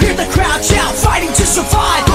Hear the crowd shout, fighting to survive.